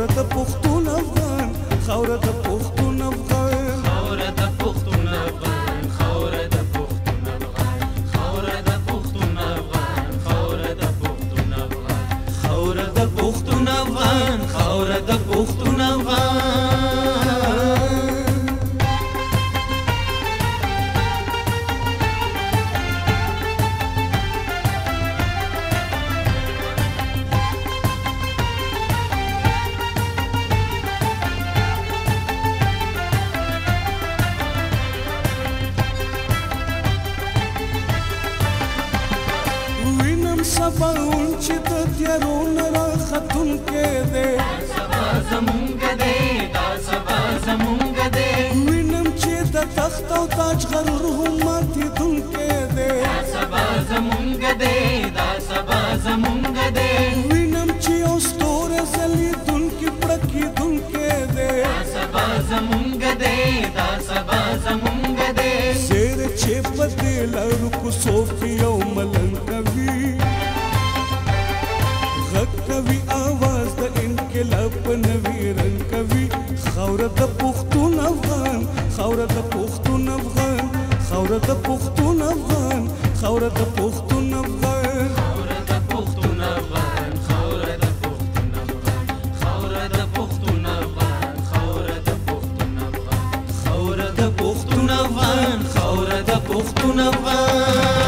خاوره د پښتون افغان خاوره د پښتون افغان خاوره د پښتون افغان خاوره د پښتون افغان خاوره د پښتون افغان خاوره د پښتون افغان خاوره د پښتون افغان زمونږ دی سبا زمونږ دی دا سبا زمونږ دی وینم چې د تخت او تاج غرور هم ماتي دونکې دی دا سبا زمونږ دی دا سبا زمونږ دی وینم چې او ستوره زلي دونکې پړکې دونکې کوي رنګ کوي خاوره د پښتون افغان خاوره د پښتون افغان خاوره د پښتون افغان خاوره د پښتون افغان خاوره د پښتون افغان خاوره د پښتون افغان خاوره د پښتون افغان خاوره د پښتون افغان خاوره د پښتون افغان خاوره د پښتون افغان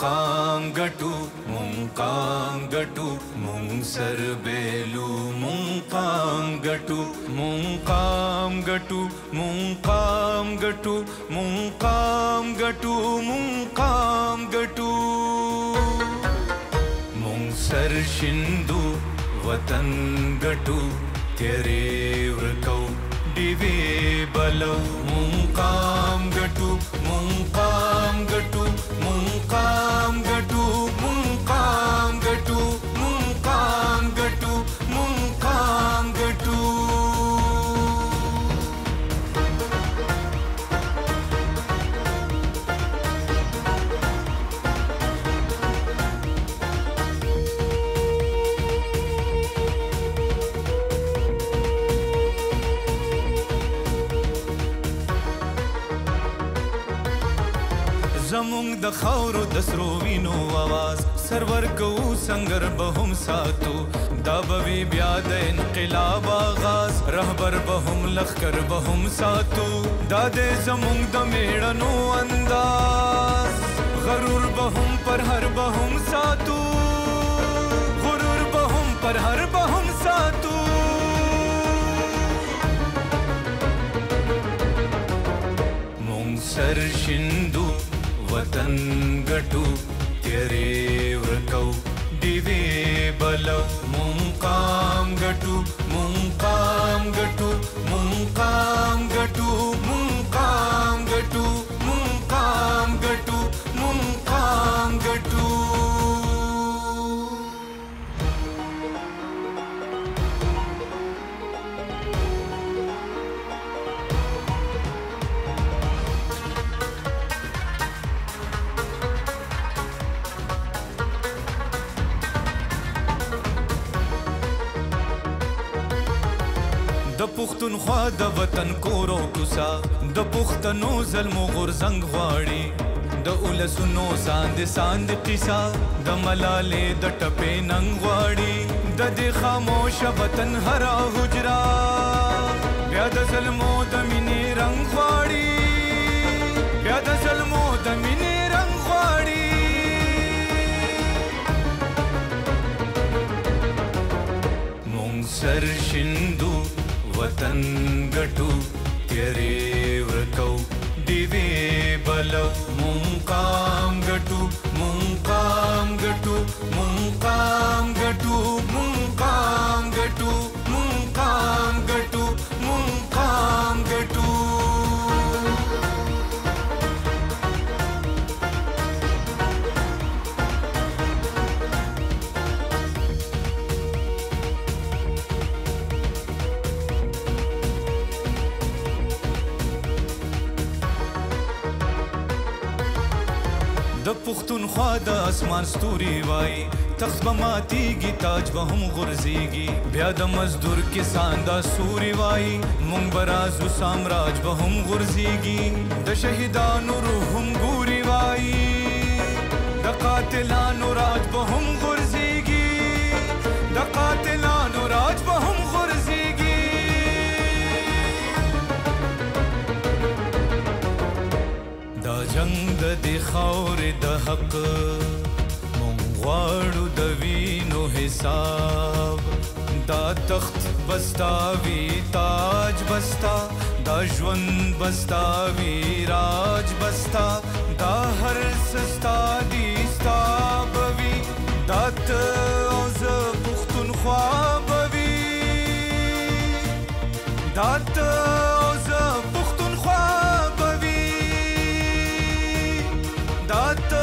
मुङ्काङ्गटु मुङ्काङ्गटु मुङ् सर्वेलु मुङ्काङ्गटु मुङ्काङ्गटु मुङ्काङ्गटु मुङ्काङ्गटु मुङ्काङ्गटु मूकां वतङ्गटु त्यरे वृतौ दिवे बलौ मुङ्काङ्ग زمونږ د خاورو د سرو وینو आवाज سرور کوو سنگر به هم ساتو دا به بیا د انقلاب آغاز رهبر به هم لخر به هم ساتو دا د زمونږ د میړنو انداز غرور به هم پر هر به هم ساتو غرور به هم پر هر به هم ساتو سر شندو वतन् गटु जरे व्रतौ दिवे बलौ मूकां गटु मूकां गटु मूकां गटु پښتونخوا د وطن کورو کوسا د پښتنو ظلم غورزنګ غواړي د اولسونو ساند ساند قصا د ملالې د ټپې ننګ غواړي د دې خاموش وطن هرا حجرا بیا د ظلمو د مینې رنګ غواړي بیا د ظلمو د مینې رنګ غواړي مونږ سرشن पतङ्गटु त्यरे व्रतौ दिवे बलौ मुम् د پښتونخوا د اسمان ستوري وای تخت به ماتیږي تاج به هم غورځیږي بیا د مزدور کسان دا سوري وای مونږ به رازو سامراج به هم غورځیږي د شهیدانو روح هم ګوري وای د قاتلانو راج به هم خاورې د حق مونږ غواړو د وینو حساب دا تخت بستا وی تاج بستا دا ژوند بستا وی راج بستا دا هر سستا Otto